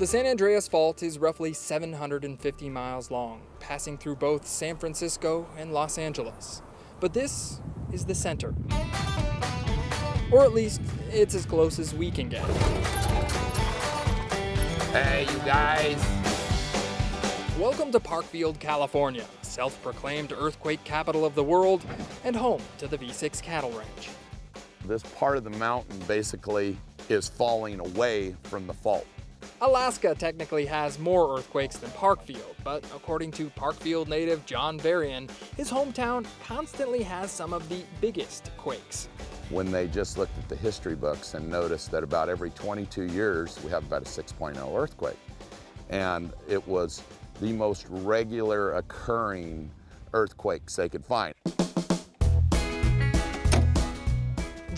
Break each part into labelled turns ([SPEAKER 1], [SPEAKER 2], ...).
[SPEAKER 1] The San Andreas Fault is roughly 750 miles long, passing through both San Francisco and Los Angeles. But this is the center. Or at least, it's as close as we can get.
[SPEAKER 2] Hey, you guys.
[SPEAKER 1] Welcome to Parkfield, California, self proclaimed earthquake capital of the world and home to the V6 cattle ranch.
[SPEAKER 2] This part of the mountain basically is falling away from the fault.
[SPEAKER 1] Alaska technically has more earthquakes than Parkfield, but according to Parkfield native John Varian, his hometown constantly has some of the biggest quakes.
[SPEAKER 2] When they just looked at the history books and noticed that about every 22 years we have about a 6.0 earthquake. And it was the most regular occurring earthquakes they could find.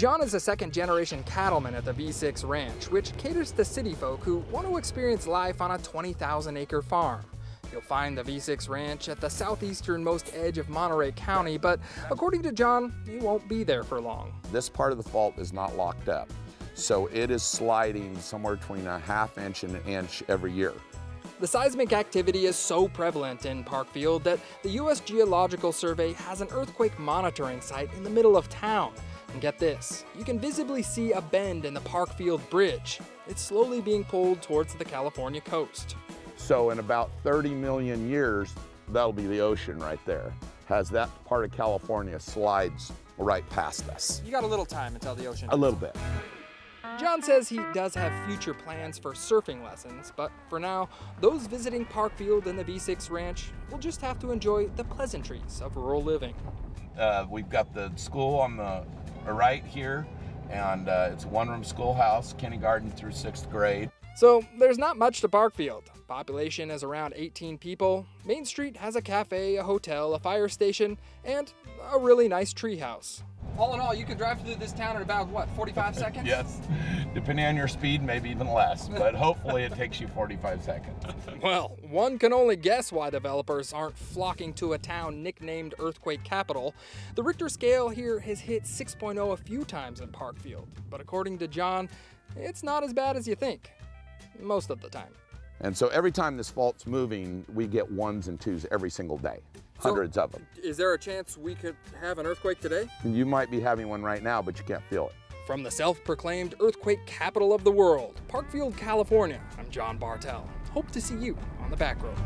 [SPEAKER 1] John is a second generation cattleman at the V6 Ranch, which caters to city folk who want to experience life on a 20,000 acre farm. You'll find the V6 Ranch at the southeasternmost edge of Monterey County, but according to John, he won't be there for long.
[SPEAKER 2] This part of the fault is not locked up, so it is sliding somewhere between a half inch and an inch every year.
[SPEAKER 1] The seismic activity is so prevalent in Parkfield that the U.S. Geological Survey has an earthquake monitoring site in the middle of town. And get this, you can visibly see a bend in the Parkfield Bridge. It's slowly being pulled towards the California coast.
[SPEAKER 2] So in about 30 million years, that'll be the ocean right there. Has that part of California slides right past us.
[SPEAKER 1] You got a little time until the ocean.
[SPEAKER 2] A little bit.
[SPEAKER 1] John says he does have future plans for surfing lessons, but for now, those visiting Parkfield and the V6 Ranch will just have to enjoy the pleasantries of rural living.
[SPEAKER 2] Uh, we've got the school on the right here, and uh, it's a one-room schoolhouse, kindergarten through sixth grade.
[SPEAKER 1] So there's not much to Parkfield. Population is around 18 people. Main Street has a cafe, a hotel, a fire station, and a really nice treehouse. All in all, you can drive through this town in about, what, 45 seconds?
[SPEAKER 2] yes, depending on your speed, maybe even less, but hopefully it takes you 45 seconds.
[SPEAKER 1] Well, one can only guess why developers aren't flocking to a town nicknamed Earthquake Capital. The Richter scale here has hit 6.0 a few times in Parkfield, but according to John, it's not as bad as you think. Most of the time.
[SPEAKER 2] And so every time this fault's moving, we get ones and twos every single day. Hundreds of them.
[SPEAKER 1] Is there a chance we could have an earthquake today?
[SPEAKER 2] You might be having one right now, but you can't feel it.
[SPEAKER 1] From the self-proclaimed earthquake capital of the world, Parkfield, California, I'm John Bartell. Hope to see you on the back road.